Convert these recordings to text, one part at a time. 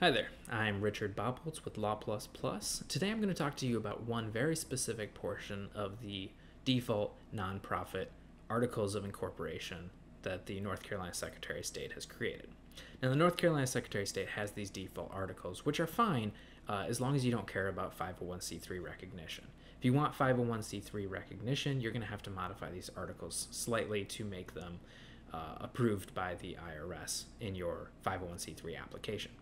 Hi there, I'm Richard Bobholz with Law Plus Plus. Today I'm going to talk to you about one very specific portion of the default nonprofit articles of incorporation that the North Carolina Secretary of State has created. Now, the North Carolina Secretary of State has these default articles, which are fine uh, as long as you don't care about 501c3 recognition. If you want 501c3 recognition, you're going to have to modify these articles slightly to make them uh, approved by the IRS in your 501c3 application.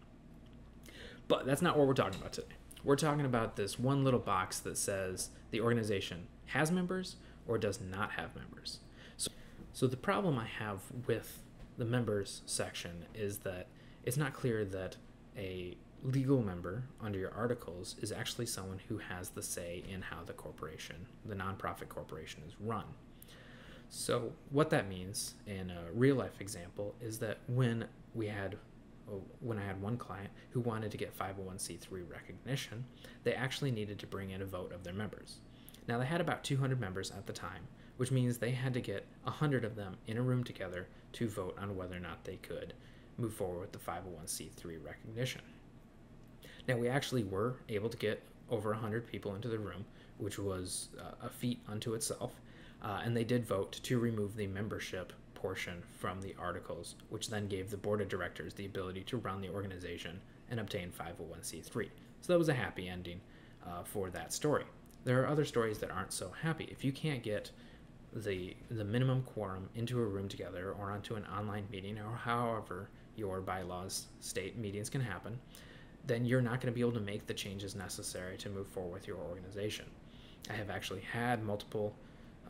But that's not what we're talking about today. We're talking about this one little box that says the organization has members or does not have members. So, so the problem I have with the members section is that it's not clear that a legal member under your articles is actually someone who has the say in how the corporation, the nonprofit corporation, is run. So, what that means in a real life example is that when we had when I had one client who wanted to get 501c3 recognition, they actually needed to bring in a vote of their members. Now, they had about 200 members at the time, which means they had to get 100 of them in a room together to vote on whether or not they could move forward with the 501c3 recognition. Now, we actually were able to get over 100 people into the room, which was uh, a feat unto itself, uh, and they did vote to remove the membership portion from the articles, which then gave the board of directors the ability to run the organization and obtain 501c3. So that was a happy ending uh, for that story. There are other stories that aren't so happy. If you can't get the the minimum quorum into a room together or onto an online meeting or however your bylaws state meetings can happen, then you're not going to be able to make the changes necessary to move forward with your organization. I have actually had multiple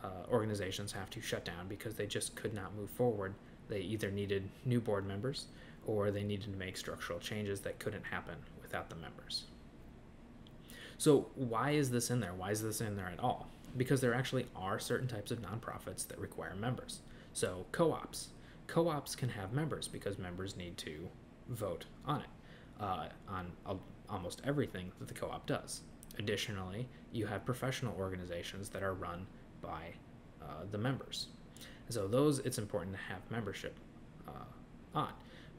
uh, organizations have to shut down because they just could not move forward. They either needed new board members or they needed to make structural changes that couldn't happen without the members. So, why is this in there? Why is this in there at all? Because there actually are certain types of nonprofits that require members. So, co ops. Co ops can have members because members need to vote on it, uh, on almost everything that the co op does. Additionally, you have professional organizations that are run by uh, the members. And so those it's important to have membership uh, on.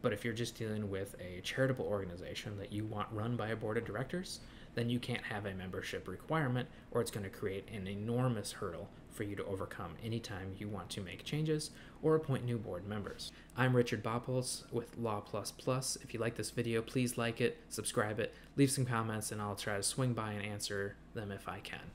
But if you're just dealing with a charitable organization that you want run by a board of directors, then you can't have a membership requirement or it's going to create an enormous hurdle for you to overcome anytime you want to make changes or appoint new board members. I'm Richard Bobholz with Law Plus Plus. If you like this video, please like it, subscribe it, leave some comments, and I'll try to swing by and answer them if I can.